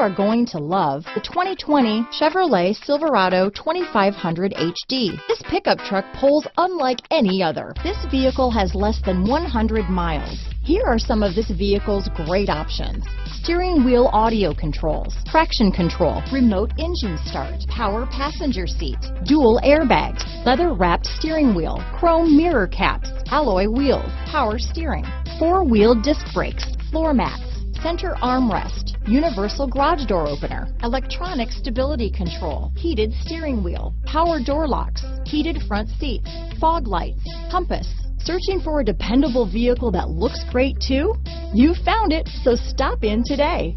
are going to love the 2020 Chevrolet Silverado 2500 HD. This pickup truck pulls unlike any other. This vehicle has less than 100 miles. Here are some of this vehicle's great options. Steering wheel audio controls, traction control, remote engine start, power passenger seat, dual airbags, leather wrapped steering wheel, chrome mirror caps, alloy wheels, power steering, four wheel disc brakes, floor mats, center armrest, universal garage door opener, electronic stability control, heated steering wheel, power door locks, heated front seats, fog lights, compass. Searching for a dependable vehicle that looks great too? You found it, so stop in today.